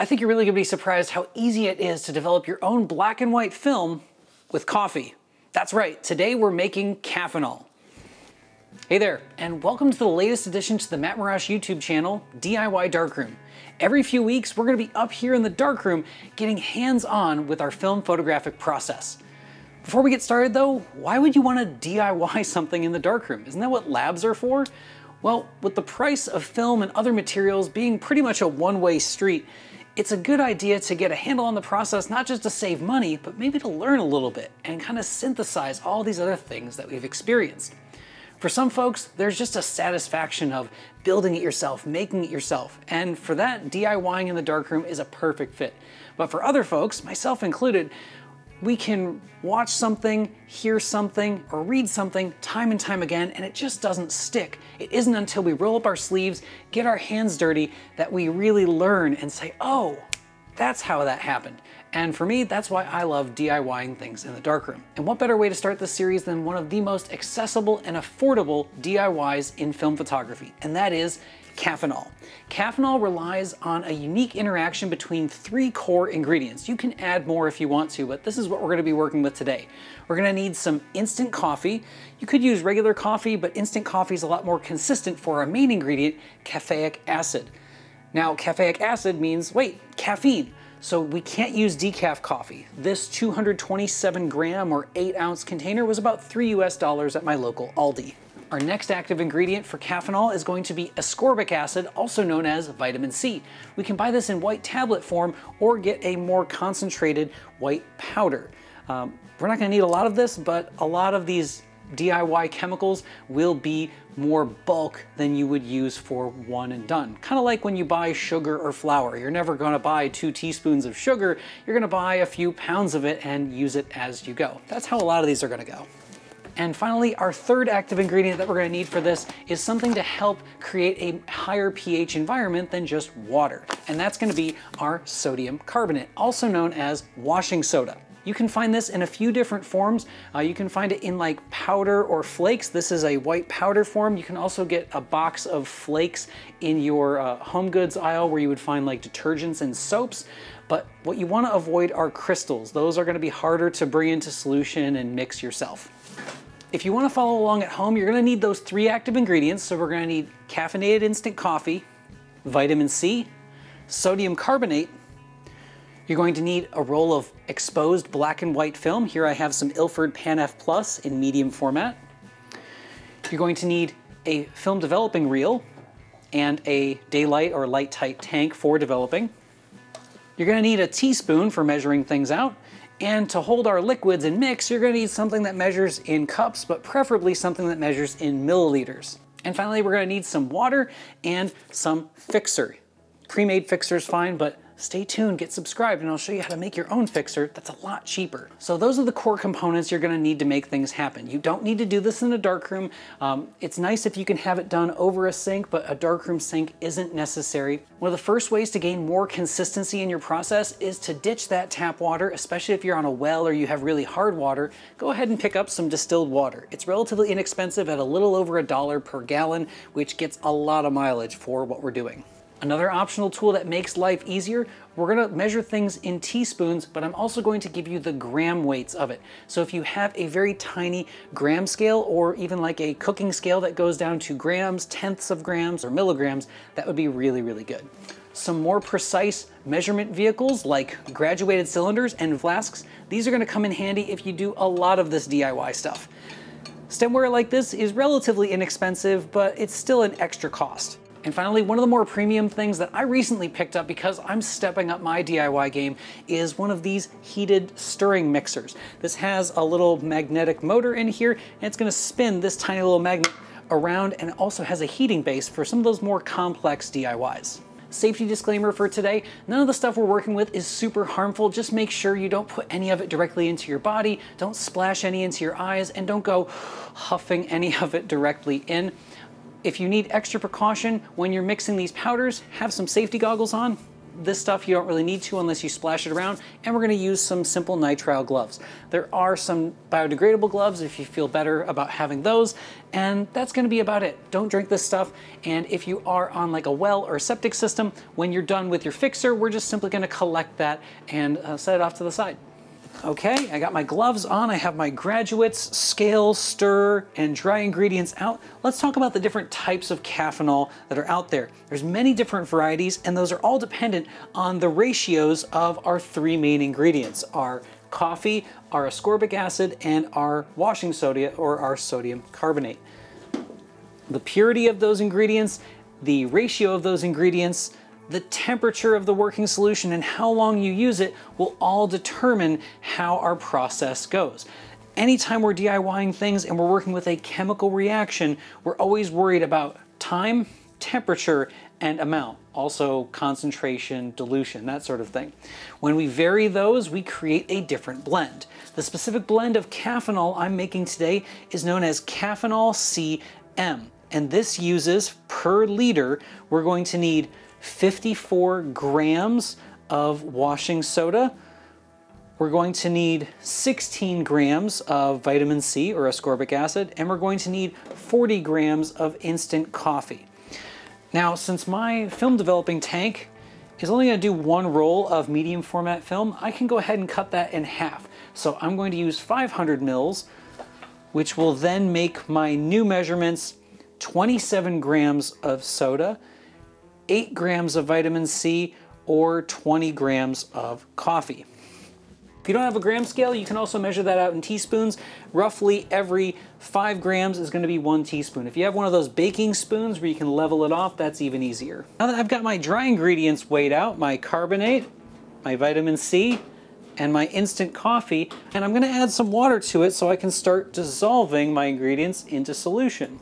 I think you're really gonna be surprised how easy it is to develop your own black and white film with coffee. That's right, today we're making Caffenol. Hey there, and welcome to the latest addition to the Mat Marrash YouTube channel, DIY Darkroom. Every few weeks, we're gonna be up here in the darkroom getting hands-on with our film photographic process. Before we get started though, why would you wanna DIY something in the darkroom? Isn't that what labs are for? Well, with the price of film and other materials being pretty much a one-way street, it's a good idea to get a handle on the process, not just to save money, but maybe to learn a little bit and kind of synthesize all these other things that we've experienced. For some folks, there's just a satisfaction of building it yourself, making it yourself, and for that, DIYing in the darkroom is a perfect fit. But for other folks, myself included, we can watch something, hear something, or read something time and time again, and it just doesn't stick. It isn't until we roll up our sleeves, get our hands dirty, that we really learn and say, oh, that's how that happened. And for me, that's why I love DIYing things in the darkroom. And what better way to start this series than one of the most accessible and affordable DIYs in film photography, and that is Caffenol. Caffenol relies on a unique interaction between three core ingredients. You can add more if you want to, but this is what we're gonna be working with today. We're gonna need some instant coffee. You could use regular coffee, but instant coffee is a lot more consistent for our main ingredient, caffeic acid. Now, caffeic acid means, wait, caffeine. So we can't use decaf coffee. This 227 gram or 8 ounce container was about 3 US dollars at my local Aldi. Our next active ingredient for caffenol is going to be ascorbic acid, also known as vitamin C. We can buy this in white tablet form or get a more concentrated white powder. Um, we're not gonna need a lot of this, but a lot of these DIY chemicals will be more bulk than you would use for one and done. Kind of like when you buy sugar or flour. You're never gonna buy two teaspoons of sugar, you're gonna buy a few pounds of it and use it as you go. That's how a lot of these are gonna go. And finally, our third active ingredient that we're gonna need for this is something to help create a higher pH environment than just water. And that's gonna be our sodium carbonate, also known as washing soda. You can find this in a few different forms. Uh, you can find it in like powder or flakes. This is a white powder form. You can also get a box of flakes in your uh, home goods aisle where you would find like detergents and soaps. But what you wanna avoid are crystals. Those are gonna be harder to bring into solution and mix yourself. If you wanna follow along at home, you're gonna need those three active ingredients. So we're gonna need caffeinated instant coffee, vitamin C, sodium carbonate, you're going to need a roll of exposed black and white film. Here I have some Ilford Pan F Plus in medium format. You're going to need a film developing reel and a daylight or light tight tank for developing. You're gonna need a teaspoon for measuring things out and to hold our liquids and mix, you're gonna need something that measures in cups, but preferably something that measures in milliliters. And finally, we're gonna need some water and some fixer. Pre-made fixer is fine, but stay tuned, get subscribed, and I'll show you how to make your own fixer that's a lot cheaper. So those are the core components you're gonna need to make things happen. You don't need to do this in a darkroom. Um, it's nice if you can have it done over a sink, but a darkroom sink isn't necessary. One of the first ways to gain more consistency in your process is to ditch that tap water, especially if you're on a well or you have really hard water. Go ahead and pick up some distilled water. It's relatively inexpensive at a little over a dollar per gallon, which gets a lot of mileage for what we're doing. Another optional tool that makes life easier, we're gonna measure things in teaspoons, but I'm also going to give you the gram weights of it. So if you have a very tiny gram scale or even like a cooking scale that goes down to grams, tenths of grams, or milligrams, that would be really, really good. Some more precise measurement vehicles like graduated cylinders and flasks, these are gonna come in handy if you do a lot of this DIY stuff. Stemware like this is relatively inexpensive, but it's still an extra cost. And finally, one of the more premium things that I recently picked up because I'm stepping up my DIY game is one of these heated stirring mixers. This has a little magnetic motor in here and it's gonna spin this tiny little magnet around and also has a heating base for some of those more complex DIYs. Safety disclaimer for today, none of the stuff we're working with is super harmful. Just make sure you don't put any of it directly into your body, don't splash any into your eyes, and don't go huffing any of it directly in. If you need extra precaution when you're mixing these powders, have some safety goggles on, this stuff you don't really need to unless you splash it around, and we're gonna use some simple nitrile gloves. There are some biodegradable gloves if you feel better about having those, and that's gonna be about it. Don't drink this stuff, and if you are on like a well or a septic system, when you're done with your fixer, we're just simply gonna collect that and uh, set it off to the side. Okay, I got my gloves on, I have my graduates, scale, stir, and dry ingredients out. Let's talk about the different types of Caffenol that are out there. There's many different varieties, and those are all dependent on the ratios of our three main ingredients, our coffee, our ascorbic acid, and our washing soda or our sodium carbonate. The purity of those ingredients, the ratio of those ingredients, the temperature of the working solution and how long you use it will all determine how our process goes. Anytime we're DIYing things and we're working with a chemical reaction, we're always worried about time, temperature, and amount. Also concentration, dilution, that sort of thing. When we vary those, we create a different blend. The specific blend of Caffenol I'm making today is known as Caffenol CM. And this uses, per liter, we're going to need 54 grams of washing soda. We're going to need 16 grams of vitamin C or ascorbic acid, and we're going to need 40 grams of instant coffee. Now, since my film developing tank is only gonna do one roll of medium format film, I can go ahead and cut that in half. So I'm going to use 500 mils, which will then make my new measurements 27 grams of soda 8 grams of vitamin C or 20 grams of coffee. If you don't have a gram scale, you can also measure that out in teaspoons. Roughly every five grams is gonna be one teaspoon. If you have one of those baking spoons where you can level it off, that's even easier. Now that I've got my dry ingredients weighed out, my carbonate, my vitamin C, and my instant coffee, and I'm gonna add some water to it so I can start dissolving my ingredients into solution.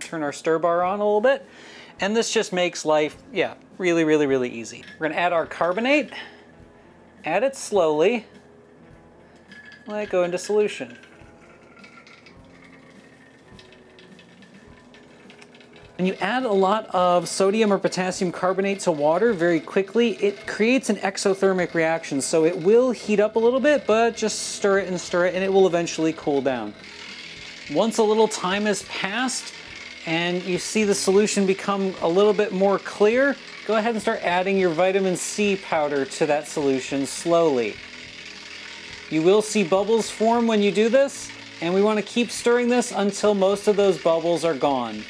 Turn our stir bar on a little bit. And this just makes life, yeah, really, really, really easy. We're gonna add our carbonate, add it slowly, let it go into solution. When you add a lot of sodium or potassium carbonate to water very quickly, it creates an exothermic reaction. So it will heat up a little bit, but just stir it and stir it and it will eventually cool down. Once a little time has passed, and you see the solution become a little bit more clear, go ahead and start adding your vitamin C powder to that solution slowly. You will see bubbles form when you do this, and we want to keep stirring this until most of those bubbles are gone.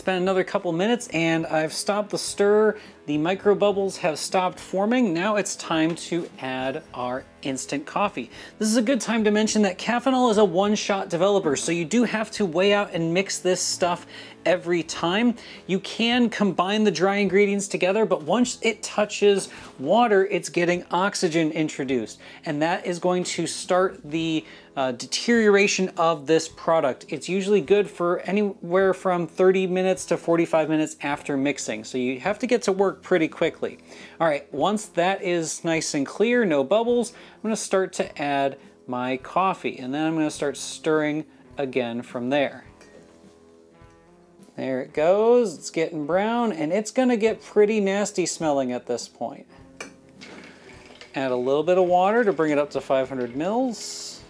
It's been another couple minutes and I've stopped the stir. The micro bubbles have stopped forming. Now it's time to add our instant coffee. This is a good time to mention that Caffenol is a one-shot developer, so you do have to weigh out and mix this stuff every time. You can combine the dry ingredients together, but once it touches water, it's getting oxygen introduced. And that is going to start the uh, deterioration of this product. It's usually good for anywhere from 30 minutes to 45 minutes after mixing. So you have to get to work pretty quickly. All right, once that is nice and clear, no bubbles, I'm gonna start to add my coffee and then I'm gonna start stirring again from there. There it goes, it's getting brown and it's gonna get pretty nasty smelling at this point. Add a little bit of water to bring it up to 500 mils.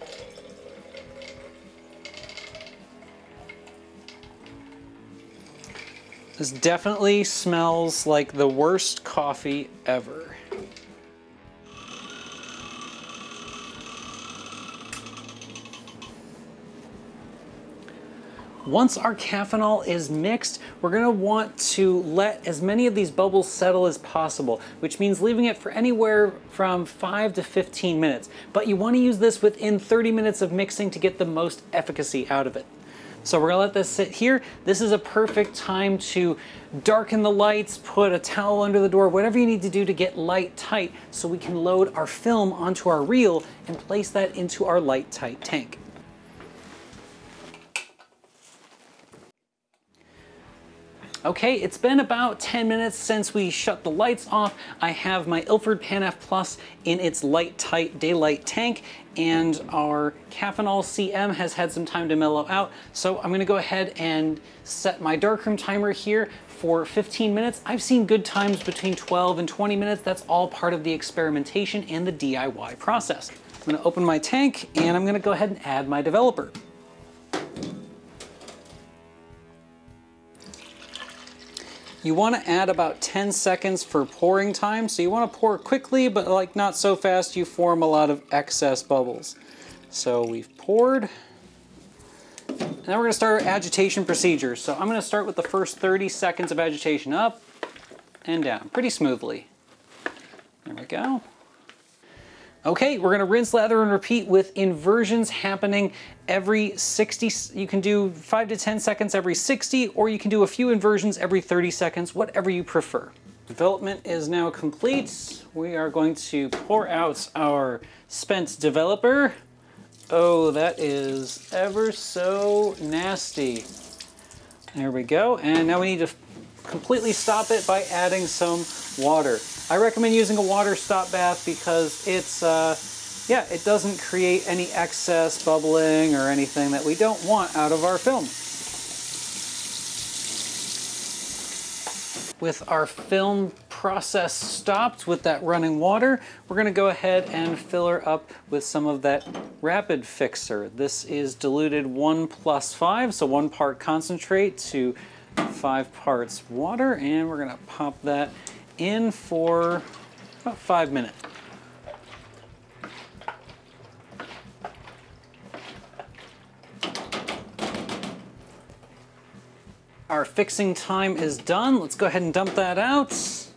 This definitely smells like the worst coffee ever. Once our Caffenol is mixed, we're gonna want to let as many of these bubbles settle as possible, which means leaving it for anywhere from 5 to 15 minutes. But you wanna use this within 30 minutes of mixing to get the most efficacy out of it. So we're gonna let this sit here. This is a perfect time to darken the lights, put a towel under the door, whatever you need to do to get light tight so we can load our film onto our reel and place that into our light tight tank. Okay, it's been about 10 minutes since we shut the lights off. I have my Ilford Pan-F Plus in its light tight daylight tank and our Caffenol CM has had some time to mellow out. So I'm gonna go ahead and set my darkroom timer here for 15 minutes. I've seen good times between 12 and 20 minutes. That's all part of the experimentation and the DIY process. I'm gonna open my tank and I'm gonna go ahead and add my developer. You want to add about 10 seconds for pouring time. So you want to pour quickly, but like not so fast you form a lot of excess bubbles. So we've poured. Now we're going to start our agitation procedure. So I'm going to start with the first 30 seconds of agitation up and down pretty smoothly. There we go. Okay, we're gonna rinse, lather, and repeat with inversions happening every 60, you can do five to 10 seconds every 60, or you can do a few inversions every 30 seconds, whatever you prefer. Development is now complete. We are going to pour out our spent developer. Oh, that is ever so nasty. There we go. And now we need to completely stop it by adding some water. I recommend using a water stop bath because it's, uh, yeah, it doesn't create any excess bubbling or anything that we don't want out of our film. With our film process stopped with that running water, we're gonna go ahead and fill her up with some of that rapid fixer. This is diluted one plus five, so one part concentrate to five parts water, and we're gonna pop that in for about five minutes. Our fixing time is done. Let's go ahead and dump that out. It's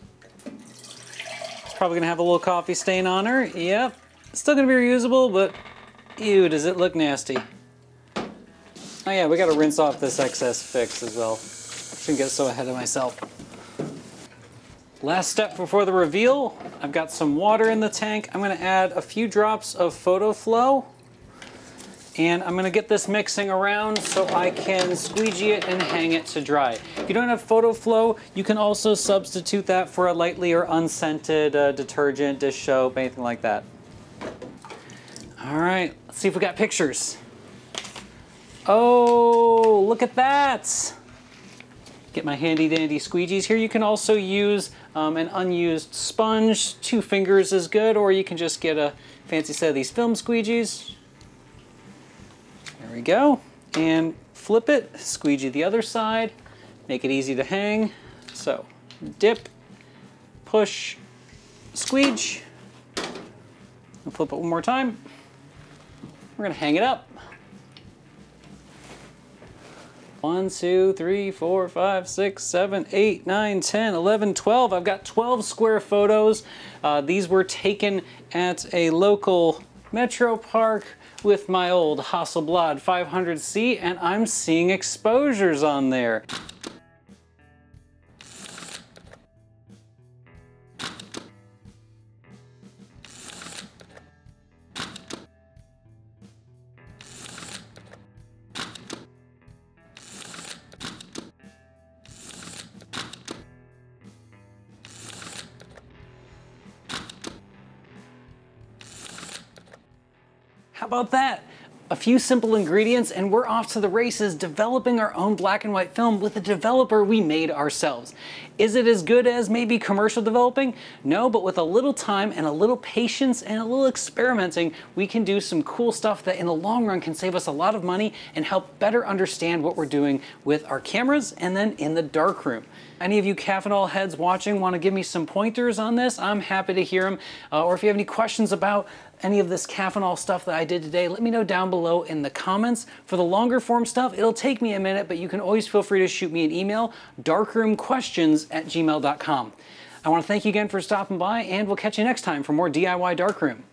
probably gonna have a little coffee stain on her. Yep, still gonna be reusable, but ew, does it look nasty. Oh yeah, we gotta rinse off this excess fix as well. Shouldn't get so ahead of myself. Last step before the reveal, I've got some water in the tank. I'm gonna add a few drops of Photo Flow and I'm gonna get this mixing around so I can squeegee it and hang it to dry. If you don't have Photo Flow, you can also substitute that for a lightly or unscented uh, detergent, dish soap, anything like that. All right, let's see if we got pictures. Oh, look at that. Get my handy dandy squeegees here. You can also use um, an unused sponge. Two fingers is good, or you can just get a fancy set of these film squeegees. There we go. And flip it, squeegee the other side, make it easy to hang. So dip, push, squeege, and flip it one more time. We're gonna hang it up. One, two, three, four, five, six, seven, eight, nine, 10, 11, 12. I've got 12 square photos. Uh, these were taken at a local metro park with my old Hasselblad 500C and I'm seeing exposures on there. How about that? A few simple ingredients and we're off to the races developing our own black and white film with a developer we made ourselves. Is it as good as maybe commercial developing? No, but with a little time and a little patience and a little experimenting, we can do some cool stuff that in the long run can save us a lot of money and help better understand what we're doing with our cameras and then in the darkroom. Any of you Caffenol heads watching want to give me some pointers on this? I'm happy to hear them. Uh, or if you have any questions about any of this Caffenol stuff that I did today, let me know down below in the comments. For the longer form stuff, it'll take me a minute, but you can always feel free to shoot me an email, darkroomquestions at gmail.com. I want to thank you again for stopping by, and we'll catch you next time for more DIY Darkroom.